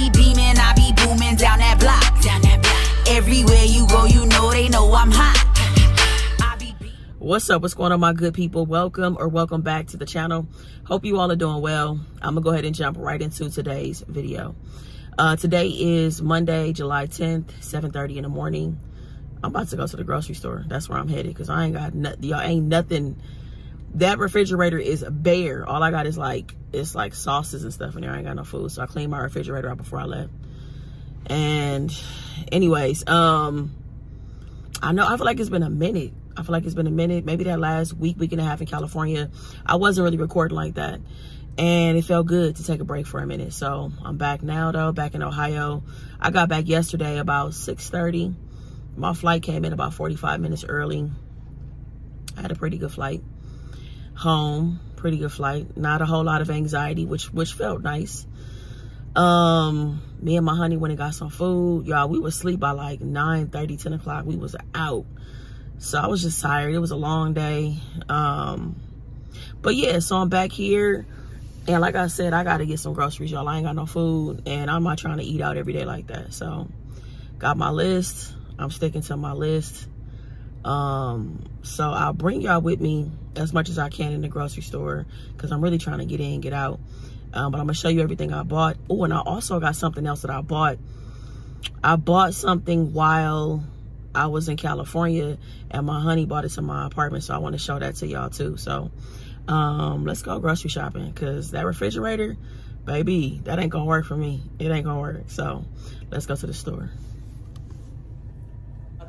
be beaming, I be booming down that block. Down that block. Everywhere you go, you know they know I'm hot. What's up? What's going on, my good people? Welcome or welcome back to the channel. Hope you all are doing well. I'm gonna go ahead and jump right into today's video. Uh, today is Monday, July 10th, 7:30 in the morning. I'm about to go to the grocery store. That's where I'm headed because I ain't got nothing. Y'all ain't nothing. That refrigerator is bare. All I got is like it's like sauces and stuff in there. I ain't got no food, so I cleaned my refrigerator out before I left. And, anyways, um, I know I feel like it's been a minute I feel like it's been a minute, maybe that last week, week and a half in California. I wasn't really recording like that. And it felt good to take a break for a minute. So I'm back now though, back in Ohio. I got back yesterday about 6.30. My flight came in about 45 minutes early. I had a pretty good flight. Home, pretty good flight. Not a whole lot of anxiety, which which felt nice. Um, me and my honey went and got some food. Y'all, we were asleep by like 9 30, 10 o'clock. We was out. So I was just tired. It was a long day. Um, but yeah, so I'm back here. And like I said, I got to get some groceries, y'all. I ain't got no food. And I'm not trying to eat out every day like that. So got my list. I'm sticking to my list. Um, so I'll bring y'all with me as much as I can in the grocery store because I'm really trying to get in, get out. Um, but I'm going to show you everything I bought. Oh, and I also got something else that I bought. I bought something while I was in California and my honey bought it to my apartment. So I want to show that to y'all too. So um, let's go grocery shopping because that refrigerator, baby, that ain't going to work for me. It ain't going to work. So let's go to the store.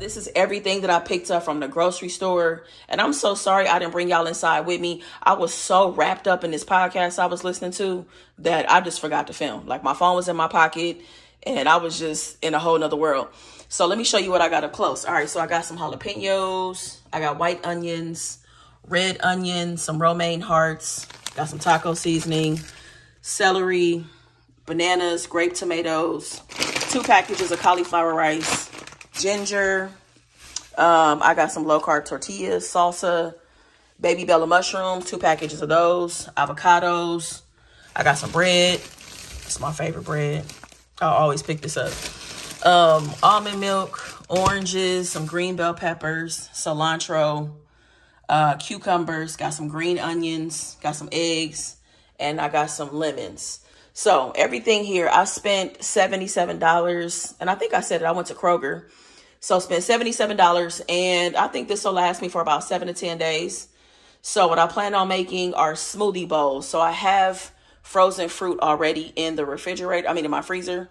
This is everything that I picked up from the grocery store. And I'm so sorry I didn't bring y'all inside with me. I was so wrapped up in this podcast I was listening to that I just forgot to film. Like my phone was in my pocket and I was just in a whole nother world. So let me show you what I got up close. All right, so I got some jalapenos. I got white onions, red onions, some romaine hearts. Got some taco seasoning, celery, bananas, grape tomatoes, two packages of cauliflower rice, ginger. Um, I got some low-carb tortillas, salsa, baby bella mushrooms, two packages of those, avocados. I got some bread. It's my favorite bread. I always pick this up um, almond milk, oranges, some green bell peppers, cilantro, uh, cucumbers, got some green onions, got some eggs, and I got some lemons. So everything here, I spent $77. And I think I said it, I went to Kroger. So spent $77. And I think this will last me for about seven to 10 days. So what I plan on making are smoothie bowls. So I have frozen fruit already in the refrigerator. I mean, in my freezer.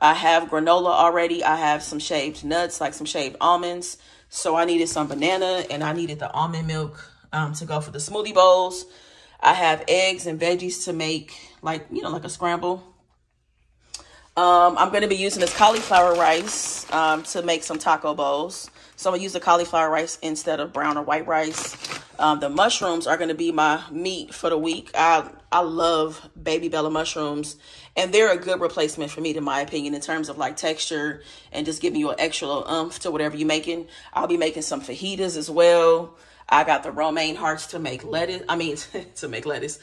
I have granola already. I have some shaved nuts, like some shaved almonds. So I needed some banana and I needed the almond milk um, to go for the smoothie bowls. I have eggs and veggies to make like, you know, like a scramble. Um, I'm going to be using this cauliflower rice um, to make some taco bowls. So I'm going to use the cauliflower rice instead of brown or white rice. Um, the mushrooms are going to be my meat for the week. I, I love baby bella mushrooms and they're a good replacement for meat, in my opinion, in terms of like texture and just giving you an extra little umph to whatever you're making. I'll be making some fajitas as well. I got the romaine hearts to make lettuce. I mean, to make lettuce,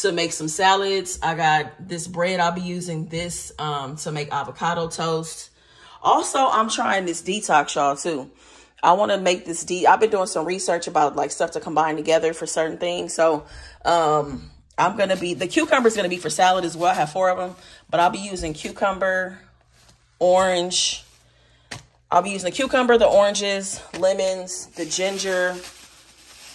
to make some salads. I got this bread. I'll be using this um, to make avocado toast. Also, I'm trying this detox, y'all, too. I want to make this de I've been doing some research about like stuff to combine together for certain things. So, um, I'm going to be, the cucumber is going to be for salad as well. I have four of them, but I'll be using cucumber, orange. I'll be using the cucumber, the oranges, lemons, the ginger,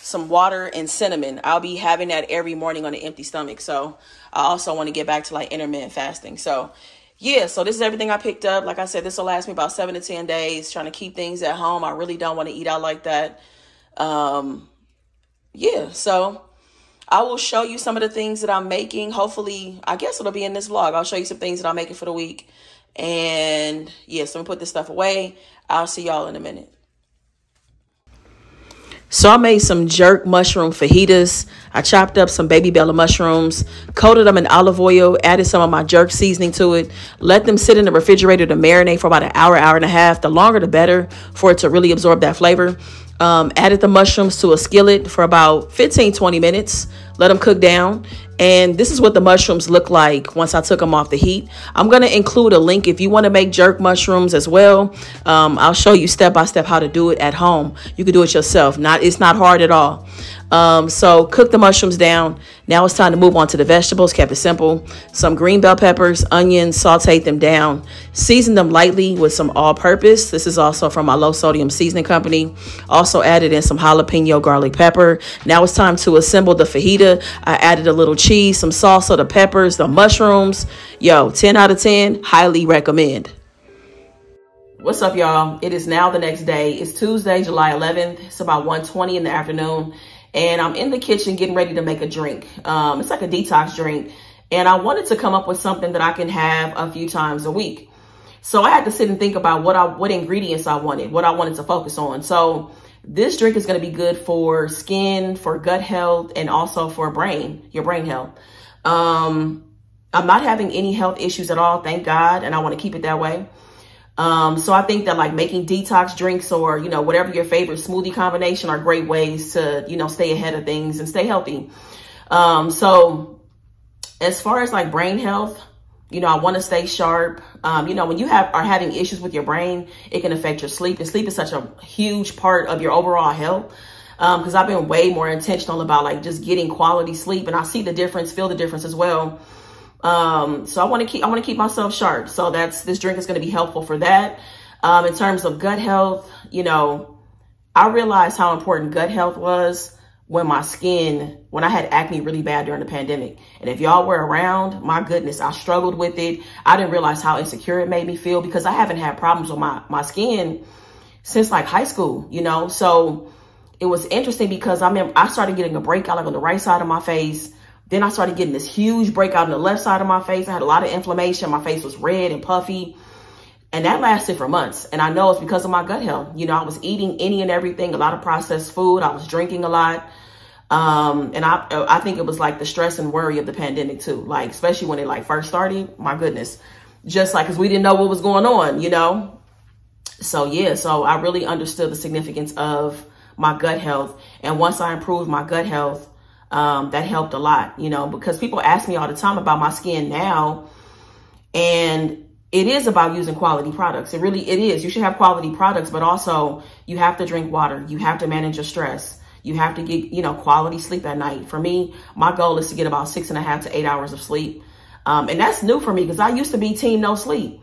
some water, and cinnamon. I'll be having that every morning on an empty stomach. So I also want to get back to like intermittent fasting. So yeah, so this is everything I picked up. Like I said, this will last me about seven to 10 days, trying to keep things at home. I really don't want to eat out like that. Um, yeah, so I will show you some of the things that I'm making. Hopefully, I guess it'll be in this vlog. I'll show you some things that I'm making for the week. And yeah, so I'm gonna put this stuff away. I'll see y'all in a minute. So I made some jerk mushroom fajitas. I chopped up some baby bella mushrooms, coated them in olive oil, added some of my jerk seasoning to it, let them sit in the refrigerator to marinate for about an hour, hour and a half. The longer the better for it to really absorb that flavor. Um, added the mushrooms to a skillet for about 15 20 minutes. Let them cook down. And this is what the mushrooms look like once I took them off the heat. I'm going to include a link if you want to make jerk mushrooms as well. Um, I'll show you step by step how to do it at home. You can do it yourself. Not It's not hard at all. Um, so cook the mushrooms down. Now it's time to move on to the vegetables. Kept it simple. Some green bell peppers, onions, sauteed them down. Season them lightly with some all-purpose. This is also from my low sodium seasoning company. Also added in some jalapeno garlic pepper. Now it's time to assemble the fajita. I added a little cheese, some salsa, the peppers, the mushrooms. Yo, 10 out of 10. Highly recommend. What's up, y'all? It is now the next day. It's Tuesday, July 11th. It's about 1.20 in the afternoon and I'm in the kitchen getting ready to make a drink. Um, it's like a detox drink. And I wanted to come up with something that I can have a few times a week. So I had to sit and think about what I what ingredients I wanted, what I wanted to focus on. So this drink is going to be good for skin, for gut health, and also for brain, your brain health. Um, I'm not having any health issues at all, thank God, and I want to keep it that way. Um, so I think that like making detox drinks or, you know, whatever your favorite smoothie combination are great ways to, you know, stay ahead of things and stay healthy. Um, so as far as like brain health, you know, I want to stay sharp. Um, you know, when you have are having issues with your brain, it can affect your sleep. And sleep is such a huge part of your overall health. Um, cause I've been way more intentional about like just getting quality sleep and I see the difference, feel the difference as well um, so I want to keep, I want to keep myself sharp. So that's, this drink is going to be helpful for that. Um, in terms of gut health, you know, I realized how important gut health was when my skin, when I had acne really bad during the pandemic. And if y'all were around, my goodness, I struggled with it. I didn't realize how insecure it made me feel because I haven't had problems with my, my skin since like high school, you know? So it was interesting because I mean, I started getting a breakout like on the right side of my face then I started getting this huge breakout on the left side of my face. I had a lot of inflammation. My face was red and puffy. And that lasted for months. And I know it's because of my gut health. You know, I was eating any and everything, a lot of processed food. I was drinking a lot. Um, and I, I think it was like the stress and worry of the pandemic too. Like, especially when it like first started, my goodness, just like, cause we didn't know what was going on, you know? So yeah, so I really understood the significance of my gut health. And once I improved my gut health, um, that helped a lot, you know, because people ask me all the time about my skin now. And it is about using quality products. It really, it is. You should have quality products, but also you have to drink water. You have to manage your stress. You have to get, you know, quality sleep at night. For me, my goal is to get about six and a half to eight hours of sleep. Um, and that's new for me because I used to be team no sleep,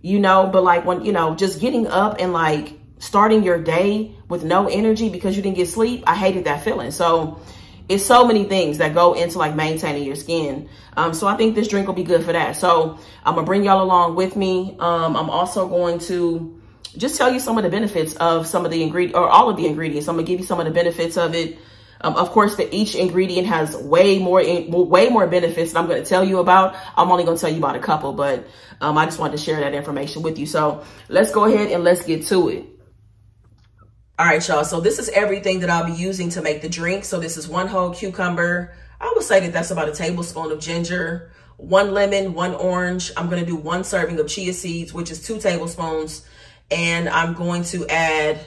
you know, but like when, you know, just getting up and like starting your day with no energy because you didn't get sleep, I hated that feeling. So it's so many things that go into like maintaining your skin. Um, so I think this drink will be good for that. So I'm gonna bring y'all along with me. Um, I'm also going to just tell you some of the benefits of some of the ingredient or all of the ingredients. I'm gonna give you some of the benefits of it. Um, of course, the, each ingredient has way more, in, way more benefits that I'm going to tell you about. I'm only going to tell you about a couple, but um, I just wanted to share that information with you. So let's go ahead and let's get to it. All right, y'all. So this is everything that I'll be using to make the drink. So this is one whole cucumber. I would say that that's about a tablespoon of ginger, one lemon, one orange. I'm going to do one serving of chia seeds, which is two tablespoons. And I'm going to add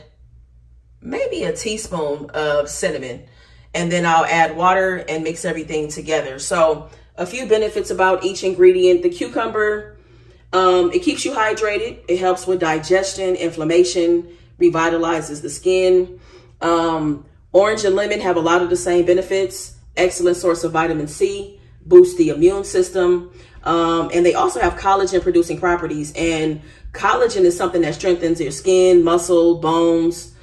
maybe a teaspoon of cinnamon. And then I'll add water and mix everything together. So a few benefits about each ingredient. The cucumber, um, it keeps you hydrated. It helps with digestion, inflammation, revitalizes the skin. Um, orange and lemon have a lot of the same benefits. Excellent source of vitamin C, boosts the immune system. Um, and they also have collagen producing properties. And collagen is something that strengthens your skin, muscle, bones.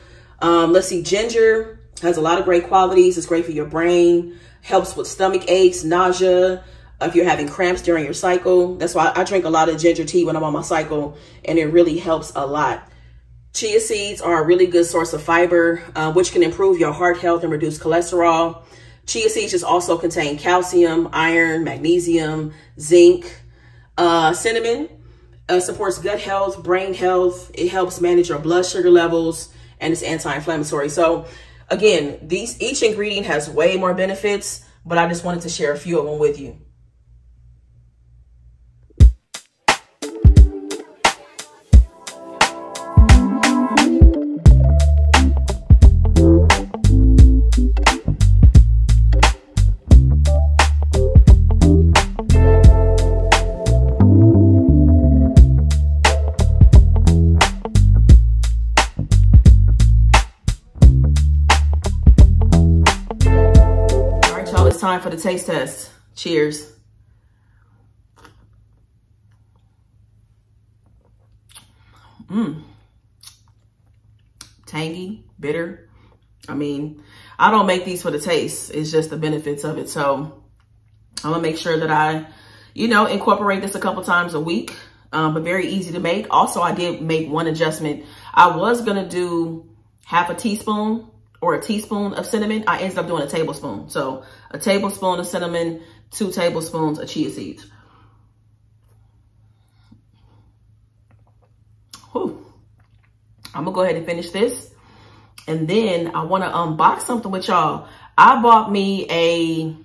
Um, let's see, ginger has a lot of great qualities. It's great for your brain, helps with stomach aches, nausea, if you're having cramps during your cycle. That's why I drink a lot of ginger tea when I'm on my cycle, and it really helps a lot. Chia seeds are a really good source of fiber, uh, which can improve your heart health and reduce cholesterol. Chia seeds just also contain calcium, iron, magnesium, zinc. Uh, cinnamon uh, supports gut health, brain health. It helps manage your blood sugar levels, and it's anti-inflammatory. So again, these each ingredient has way more benefits, but I just wanted to share a few of them with you. Time for the taste test. Cheers. Mmm. Tangy, bitter. I mean, I don't make these for the taste. It's just the benefits of it. So I'm gonna make sure that I, you know, incorporate this a couple times a week. Um, but very easy to make. Also, I did make one adjustment. I was gonna do half a teaspoon or a teaspoon of cinnamon. I ended up doing a tablespoon. So a tablespoon of cinnamon, two tablespoons of chia seeds. Whew. I'm gonna go ahead and finish this. And then I wanna unbox something with y'all. I bought me a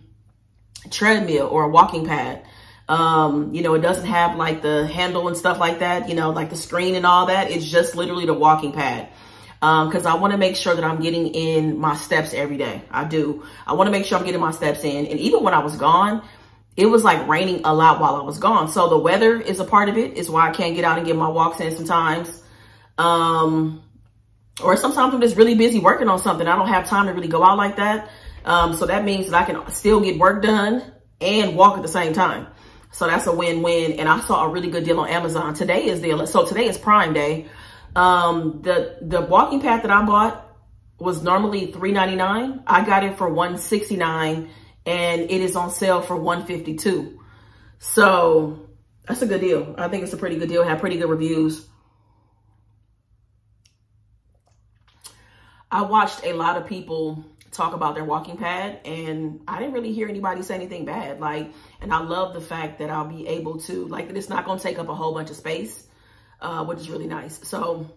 treadmill or a walking pad. Um, you know, it doesn't have like the handle and stuff like that, you know, like the screen and all that. It's just literally the walking pad. Um, cause I want to make sure that I'm getting in my steps every day. I do. I want to make sure I'm getting my steps in. And even when I was gone, it was like raining a lot while I was gone. So the weather is a part of it. Is why I can't get out and get my walks in sometimes. Um, or sometimes I'm just really busy working on something. I don't have time to really go out like that. Um, so that means that I can still get work done and walk at the same time. So that's a win-win. And I saw a really good deal on Amazon. Today is the, so today is Prime Day. Um, the, the walking pad that I bought was normally $3.99. I got it for 169 and it is on sale for 152. So that's a good deal. I think it's a pretty good deal. It had pretty good reviews. I watched a lot of people talk about their walking pad and I didn't really hear anybody say anything bad. Like, and I love the fact that I'll be able to, like, it's not going to take up a whole bunch of space uh, which is really nice. So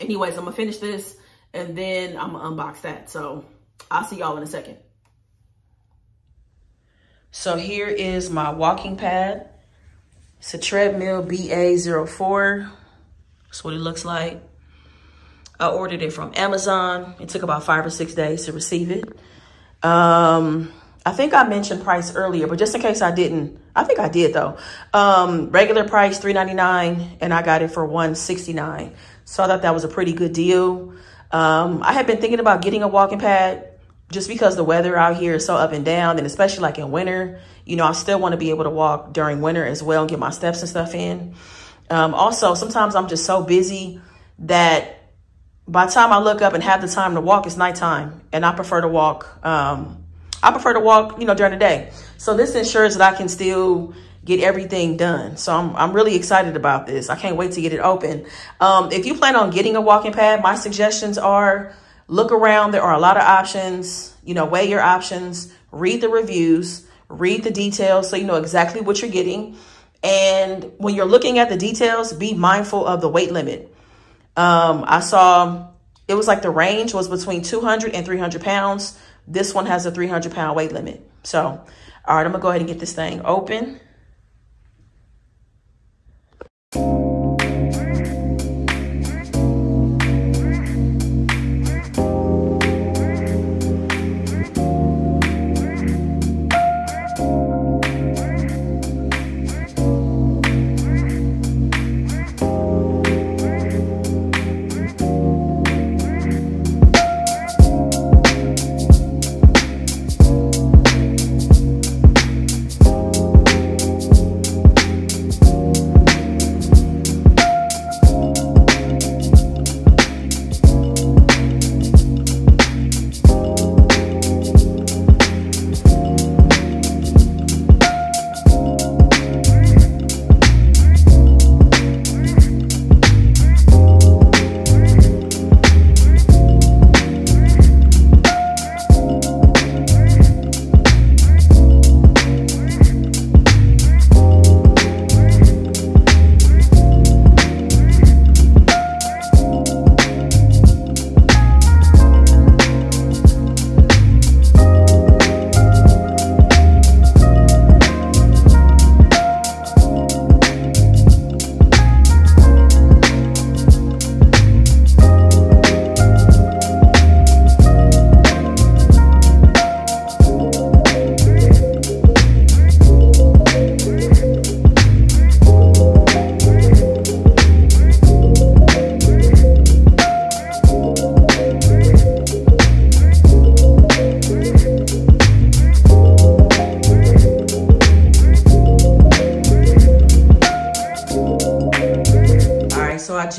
anyways, I'm gonna finish this and then I'm gonna unbox that. So I'll see y'all in a second. So here is my walking pad. It's a treadmill BA04. That's what it looks like. I ordered it from Amazon. It took about five or six days to receive it. Um, I think I mentioned price earlier, but just in case I didn't, I think I did though. Um, regular price three ninety nine, and I got it for one sixty nine. So I thought that was a pretty good deal. Um, I had been thinking about getting a walking pad just because the weather out here is so up and down, and especially like in winter. You know, I still want to be able to walk during winter as well and get my steps and stuff in. Um, also, sometimes I'm just so busy that by the time I look up and have the time to walk, it's nighttime, and I prefer to walk. Um, I prefer to walk, you know, during the day. So this ensures that I can still get everything done. So I'm, I'm really excited about this. I can't wait to get it open. Um, if you plan on getting a walking pad, my suggestions are look around. There are a lot of options, you know, weigh your options, read the reviews, read the details so you know exactly what you're getting. And when you're looking at the details, be mindful of the weight limit. Um, I saw it was like the range was between 200 and 300 pounds. This one has a 300 pound weight limit. So, all right, I'm gonna go ahead and get this thing open.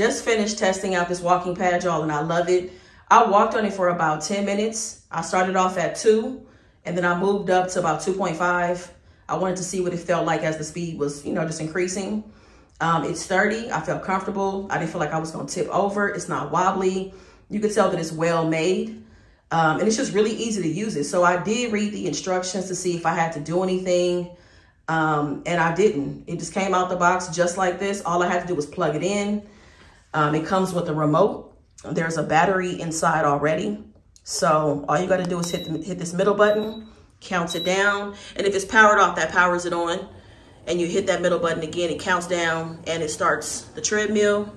Just finished testing out this walking pad, y'all, and I love it. I walked on it for about 10 minutes. I started off at two, and then I moved up to about 2.5. I wanted to see what it felt like as the speed was, you know, just increasing. Um, it's sturdy. I felt comfortable. I didn't feel like I was going to tip over. It's not wobbly. You can tell that it's well made. Um, and it's just really easy to use it. So I did read the instructions to see if I had to do anything. Um, and I didn't. It just came out the box just like this. All I had to do was plug it in. Um, it comes with a remote. There's a battery inside already. So all you got to do is hit, the, hit this middle button, count it down. And if it's powered off, that powers it on. And you hit that middle button again, it counts down and it starts the treadmill.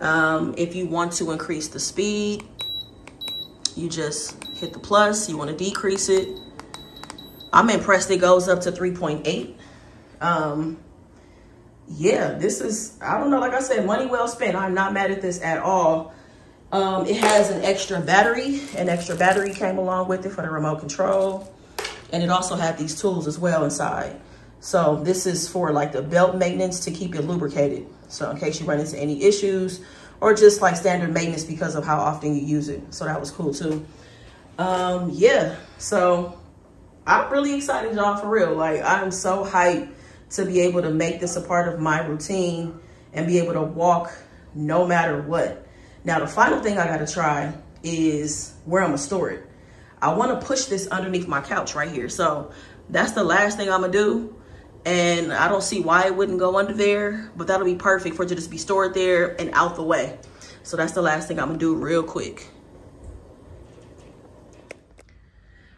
Um, if you want to increase the speed, you just hit the plus. You want to decrease it. I'm impressed it goes up to 3.8. Um, yeah, this is, I don't know, like I said, money well spent. I'm not mad at this at all. Um, it has an extra battery. An extra battery came along with it for the remote control. And it also had these tools as well inside. So this is for like the belt maintenance to keep it lubricated. So in case you run into any issues or just like standard maintenance because of how often you use it. So that was cool too. Um, yeah, so I'm really excited, y'all, for real. Like I'm so hyped to be able to make this a part of my routine and be able to walk no matter what. Now, the final thing I gotta try is where I'm gonna store it. I wanna push this underneath my couch right here. So that's the last thing I'm gonna do. And I don't see why it wouldn't go under there, but that'll be perfect for it to just be stored there and out the way. So that's the last thing I'm gonna do real quick.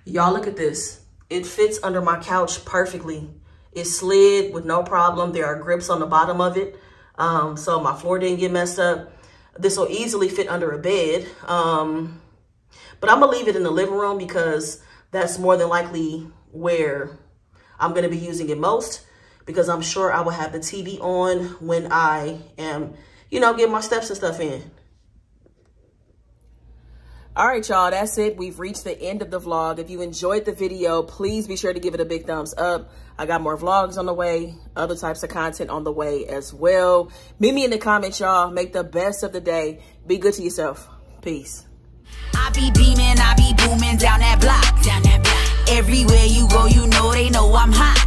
Y'all look at this. It fits under my couch perfectly. It slid with no problem. There are grips on the bottom of it. Um, so my floor didn't get messed up. This will easily fit under a bed. Um, but I'm gonna leave it in the living room because that's more than likely where I'm going to be using it most because I'm sure I will have the TV on when I am, you know, getting my steps and stuff in. All right, y'all, that's it. We've reached the end of the vlog. If you enjoyed the video, please be sure to give it a big thumbs up. I got more vlogs on the way, other types of content on the way as well. Meet me in the comments, y'all. Make the best of the day. Be good to yourself. Peace. I be beaming, I be booming down that block, down that block. Everywhere you go, you know they know I'm hot.